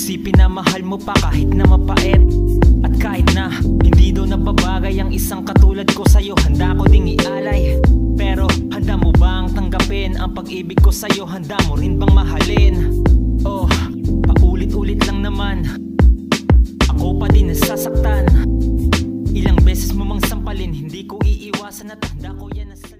Isipin na mahal mo pa kahit na mapait. At kahit na hindi daw nababagay ang isang katulad ko sa'yo Handa ko ding ialay. Pero handa mo bang tanggapin ang pag-ibig ko sa'yo? Handa mo rin bang mahalin? Oh, paulit-ulit lang naman. Ako pa din nasasaktan. Ilang beses mo mang sampalin Hindi ko iiwasan at handa ko yan na sa